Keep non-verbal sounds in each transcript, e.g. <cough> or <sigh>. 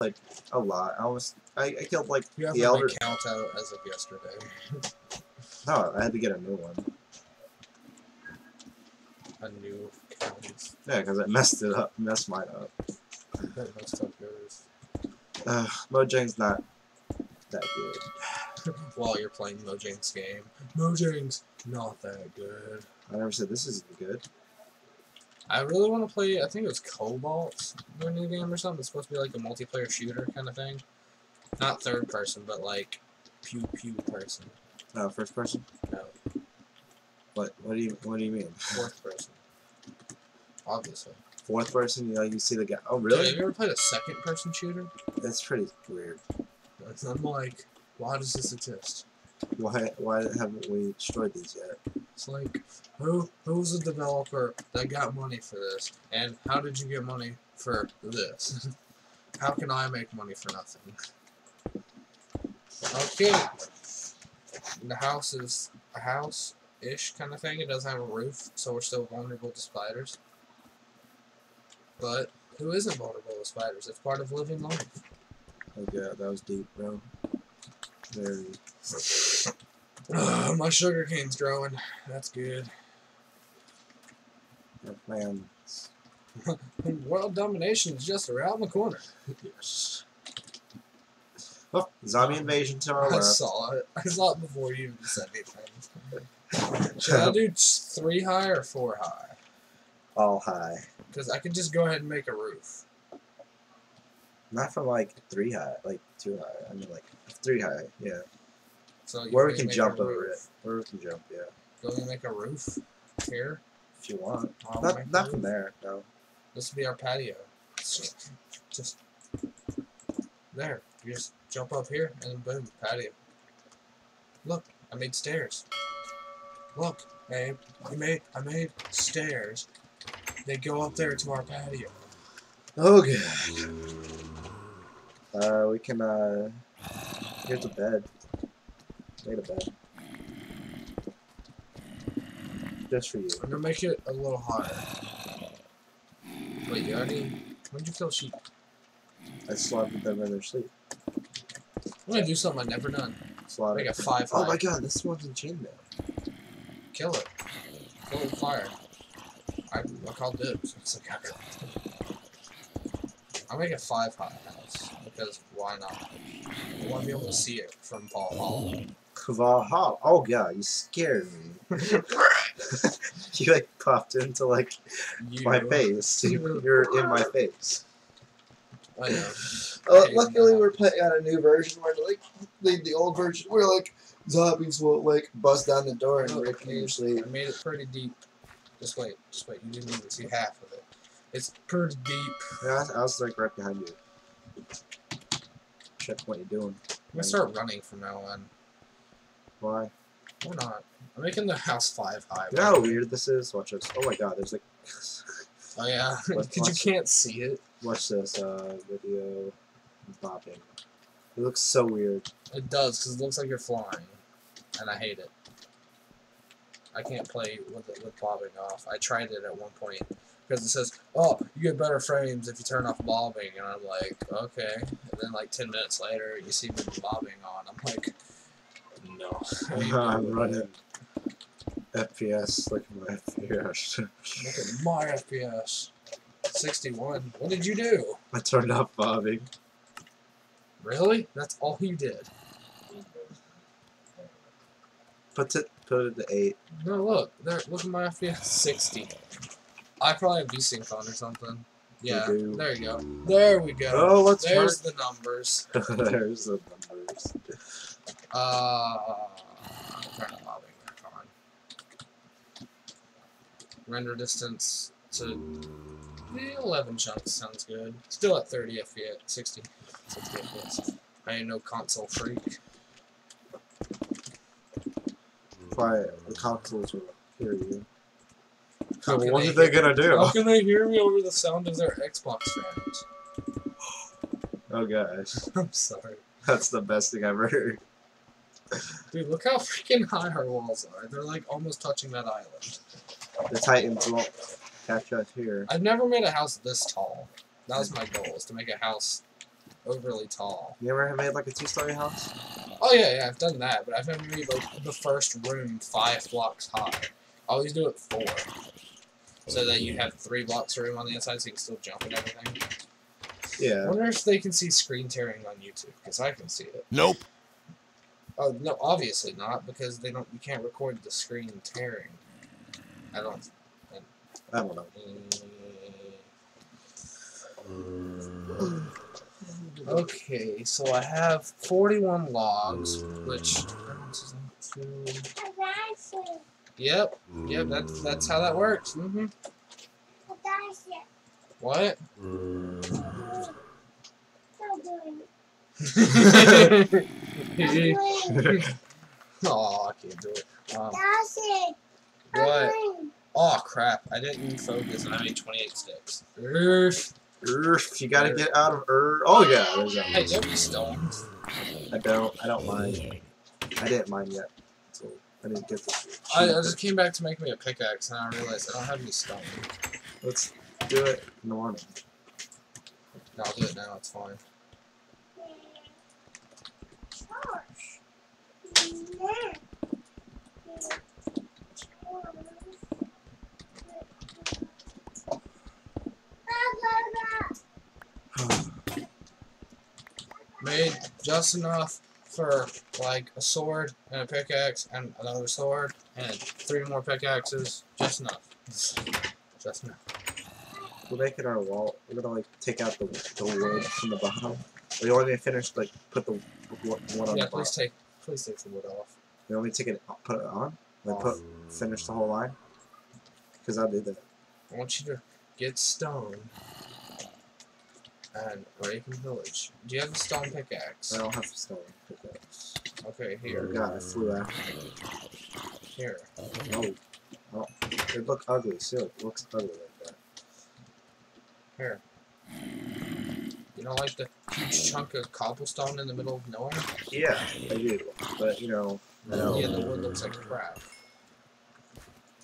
like a lot. I was I, I killed like You have the elder. count out as of yesterday. No, I had to get a new one. A new count. Yeah, because I messed it up, messed mine up. That messed up yours. Uh, Mojang's not that good. <laughs> While you're playing Mojang's game. Mojang's not that good. I never said this isn't good. I really want to play, I think it was Cobalt, their new game or something. It's supposed to be like a multiplayer shooter kind of thing. Not third person, but like pew pew person. Uh, first person. No, What? What do you What do you mean? fourth person. Obviously. Fourth person. You know, you see the guy. Oh, Dude, really? have you ever played a second person shooter? That's pretty weird. I'm like, why does this exist? Why Why haven't we destroyed these yet? It's like, who who's the developer that got money for this? And how did you get money for this? <laughs> how can I make money for nothing? Okay. The house is a house-ish kind of thing. It doesn't have a roof, so we're still vulnerable to spiders. But who isn't vulnerable to spiders? It's part of living life. Oh yeah, that was deep, bro. Very. Ugh, my sugar cane's growing. That's good. That man. World domination is just around the corner. Yes. Oh, zombie invasion to our I left. saw it. I saw it before you even said anything. Should I <laughs> do three high or four high? All high. Because I could just go ahead and make a roof. Not from like three high, like two high. I mean like three high. Yeah. So Where we can jump over it. Where we can jump. Yeah. Do we make a roof here? If you want. I'll Not not from there. No. This will be our patio. Just there. You just jump up here and boom, patio. Look, I made stairs. Look, babe, I made I made stairs. They go up there to our patio. Okay. Uh, we can uh. Here's a bed. Bed. Just for you. I'm gonna make it a little higher. Wait, you already? When did you kill sheep? I slaughtered them in their sleep. I'm gonna do something I've never done. Slaughtered. Make a five Oh my god, this one's in chainmail. Kill it. Kill it with fire. I, I call dibs. It's like, I'll make a five hot house because why not? I want to be able to see it from Paul Hall. Valhalla. Oh god, you scared me. <laughs> you like popped into like You, my face. You're in my face. I know. Uh, luckily, we're playing on a new version where like the, the old version where like zombies will like bust down the door and Look, break you I made it pretty deep. Just wait, just wait. You didn't even see half of it. It's pretty deep. Yeah, I was, I was like right behind you. Check what you're doing. I'm gonna start running from now on. Why? Or not. I'm making the house five high. You know how weird this is? Watch this. Oh my god, there's like. Oh yeah, <laughs> <laughs> because you can't see it. Watch this uh, video. Bobbing. It looks so weird. It does, because it looks like you're flying, and I hate it. I can't play with it with bobbing off. I tried it at one point because it says, "Oh, you get better frames if you turn off bobbing," and I'm like, "Okay." And then like ten minutes later, you see me bobbing on. I'm like, <laughs> "No." I'm running. FPS. Look at my FPS. Look at my FPS. 61. What did you do? I turned off bobbing. Really? That's all you did? Put it put it to eight. No, look. There. Look at my FPS. 60. I probably have VSync on or something. Yeah. There you go. There we go. Oh, let's There's the numbers. <laughs> There's the numbers. Uh, turn the bobbing back on. Render distance to eh, 11 chunks sounds good. Still at 30 FPS, 60, 60 FPS. I ain't no console freak. Quiet. The consoles will hear you. So what they are they gonna do? How can they hear me over the sound of their Xbox fans? Oh gosh, <laughs> I'm sorry. that's the best thing I've ever heard. Dude, look how freaking high our walls are. They're like almost touching that island. The Titans won't catch us here. I've never made a house this tall. That was my goal, is to make a house overly tall. You ever made like a two-story house? Oh yeah, yeah, I've done that, but I've never made like the first room five blocks high. I always do it four, so that you have three blocks of room on the inside, so you can still jump and everything. Yeah. I Yeah. wonder if they can see screen tearing on YouTube, because I can see it. Nope. Oh no, obviously not, because they don't. You can't record the screen tearing. I don't. I don't know. Okay, so I have 41 logs, which. Yep, yep, that's that's how that works. Mm-hmm. What? <laughs> <laughs> oh, <laughs> I can't do it. Um, what? Oh crap! I didn't focus, and I made 28 sticks. Urgh. Urgh, you gotta get out of Ur. Oh yeah, there's that. Hey, don't be stoned. I don't. I don't mind. I didn't mind yet. So I didn't get this. I, I just came back to make me a pickaxe, and I realized I don't have any stone. Let's do it in the morning. No, I'll do it now. It's fine. Made just enough for like a sword and a pickaxe and another sword and three more pickaxes. Just enough. Just enough. We're making our wall. We're gonna like take out the the wood from the bottom. You want me like put the one on Yeah, the bottom? take please take the wood off. You want me to take it put it on? Like put oh. finish the whole line? Because I'll do that. I want you to get stone and Raven village. Do you have a stone pickaxe? I don't have a stone pickaxe. Okay, Here, here. God, I flew after. Here. No. Oh, it look ugly. See, it looks ugly like that. Here. You don't like the huge chunk of cobblestone in the middle of nowhere? Yeah, I do. But you know, I know. Yeah, the wood looks like crap.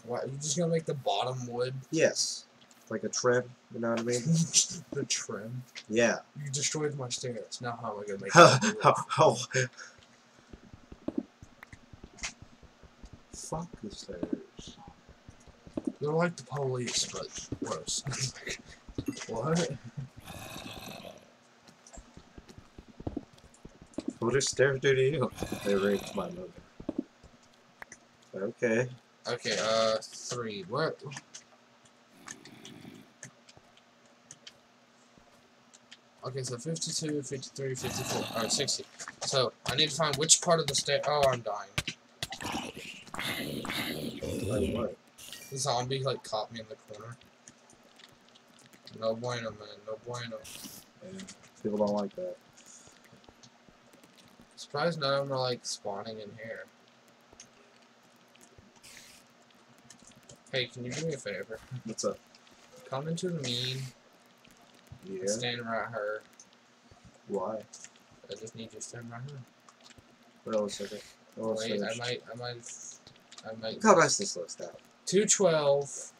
What, you just gonna make the bottom wood Yes, like a trim. You know what I mean? <laughs> the trim? Yeah. You destroyed my stairs. Now how am I gonna make <laughs> How? it? how, how Fuck the stairs. They're like the police, but worse. <laughs> what? What does stairs do to you? They raped my mother. Okay. Okay, uh, three. What? Okay, so 52, 53, 54, alright, 60. So, I need to find which part of the stair- Oh, I'm dying. Like what? The zombie, like, caught me in the corner. No bueno, man, no bueno. Yeah. People don't like that. Surprised none of them are, like, spawning in here. Hey, can you do me a favor? What's up? Come into the mean Yeah. and stand right here. Why? I just need you to stand right here. Wait a second. Oh, Wait, I might, I might, I might. Look how nice this looks now. 212. ducks.